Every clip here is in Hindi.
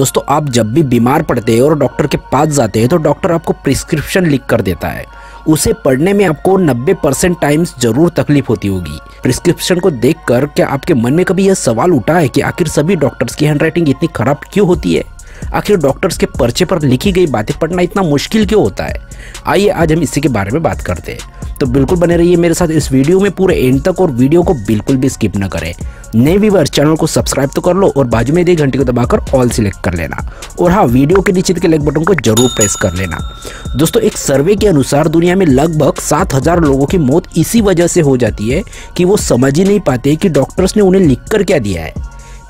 दोस्तों, आप जब भी बीमार पड़ते हैं और डॉक्टर के पास जाते हैं तो डॉक्टर आपको प्रिस्क्रिप्शन लिख कर देता है। उसे पढ़ने में आपको 90 परसेंट टाइम्स ज़रूर तकलीफ़ होती होगी। प्रिस्क्रिप्शन को देखकर क्या आपके मन में कभी यह सवाल उठा है कि आखिर सभी डॉक्टर्स की हैंडराइटिंग इतनी खराब क्यों होती है? आखिर डॉक्टर्स के पर्चे पर लिखी गई बातें पढ़ना इतना मुश्किल क्यों होता है? आइए आज हम इसी के बारे में बात करते हैं। तो बिल्कुल बने रहिए मेरे साथ इस वीडियो में पूरे एंड तक और वीडियो को बिल्कुल भी स्किप न करें। नए व्यूवर, चैनल को सब्सक्राइब तो कर लो और बाजू में दी घंटी को दबाकर ऑल सिलेक्ट कर लेना। और हाँ वीडियो के नीचे के लाइक बटन को ज़रूर प्रेस कर लेना। दोस्तों, एक सर्वे के अनुसार दुनिया में लगभग सात हज़ार लोगों की मौत इसी वजह से हो जाती है कि वो समझ ही नहीं पाते कि डॉक्टर्स ने उन्हें लिख कर क्या दिया है।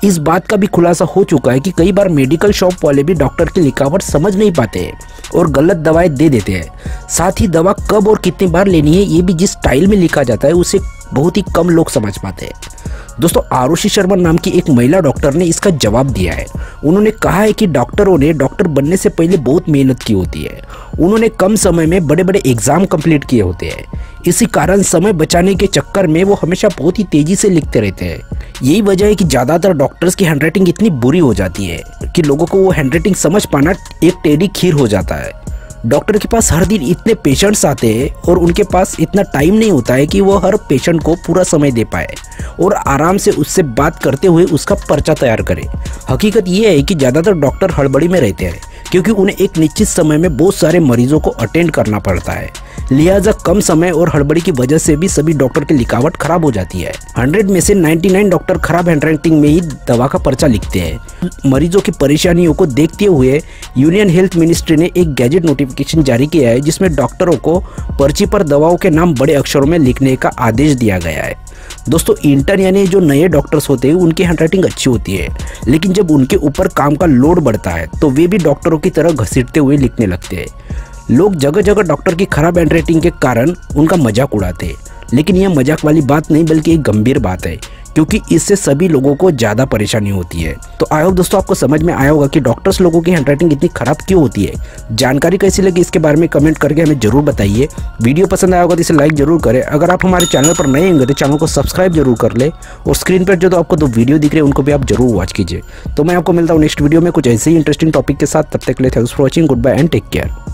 इस बात का भी खुलासा हो चुका है कि कई बार मेडिकल शॉप वाले भी डॉक्टर की लिखावट समझ नहीं पाते हैं और गलत दवाएँ दे देते हैं। साथ ही दवा कब और कितनी बार लेनी है, ये भी जिस स्टाइल में लिखा जाता है, उसे बहुत ही कम लोग समझ पाते हैं। दोस्तों, आरुषि शर्मा नाम की एक महिला डॉक्टर ने इसका जवाब दिया है। उन्होंने कहा है कि डॉक्टरों ने डॉक्टर बनने से पहले बहुत मेहनत की होती है। उन्होंने कम समय में बड़े बड़े एग्ज़ाम कंप्लीट किए होते हैं। इसी कारण समय बचाने के चक्कर में वो हमेशा बहुत ही तेज़ी से लिखते रहते हैं। यही वजह है कि ज़्यादातर डॉक्टर्स की हैंडराइटिंग इतनी बुरी हो जाती है कि लोगों को वो हैंडराइटिंग समझ पाना एक टेढ़ी खीर हो जाता है। डॉक्टर के पास हर दिन इतने पेशेंट्स आते हैं और उनके पास इतना टाइम नहीं होता है कि वो हर पेशेंट को पूरा समय दे पाए और आराम से उससे बात करते हुए उसका पर्चा तैयार करे। हकीकत ये है कि ज़्यादातर डॉक्टर हड़बड़ी में रहते हैं। क्योंकि उन्हें एक निश्चित समय में बहुत सारे मरीजों को अटेंड करना पड़ता है। लिहाजा कम समय और हड़बड़ी की वजह से भी सभी डॉक्टर की लिखावट खराब हो जाती है। 100 में से 99 डॉक्टर खराब हैंडराइटिंग में ही दवा का पर्चा लिखते हैं। मरीजों की परेशानियों को देखते हुए यूनियन हेल्थ मिनिस्ट्री ने एक गैजेट नोटिफिकेशन जारी किया है, जिसमें डॉक्टरों को पर्ची पर दवाओं के नाम बड़े अक्षरों में लिखने का आदेश दिया गया है। दोस्तों इंटर्न यानी जो नए डॉक्टर्स होते हैं, उनकी हैंडराइटिंग अच्छी होती है। लेकिन जब उनके ऊपर काम का लोड बढ़ता है तो वे भी डॉक्टरों की तरह घसीटते हुए लिखने लगते हैं। लोग जगह जगह डॉक्टर की खराब हैंड के कारण उनका मज़ाक उड़ाते लेकिन यह मज़ाक वाली बात नहीं, बल्कि एक गंभीर बात है। क्योंकि इससे सभी लोगों को ज़्यादा परेशानी होती है। तो आई होप दोस्तों, आपको समझ में आया होगा कि डॉक्टर्स लोगों की हैंडराइटिंग इतनी खराब क्यों होती है। जानकारी कैसी लगी इसके बारे में कमेंट करके हमें ज़रूर बताइए। वीडियो पसंद आया होगा तो इसे लाइक ज़रूर करें। अगर आप हमारे चैनल पर नए होंगे तो चैनल को सब्सक्राइब ज़रूर कर ले और स्क्रीन पर जो तो आपको दो वीडियो दिख रहे हैं, उनको भी आप ज़रूर वॉच कीजिए। तो मैं आपको मिलता हूँ नेक्स्ट वीडियो में कुछ ऐसे ही इंटरेस्टिंग टॉपिक के साथ। तब तक ले thanks for watching good bye and take care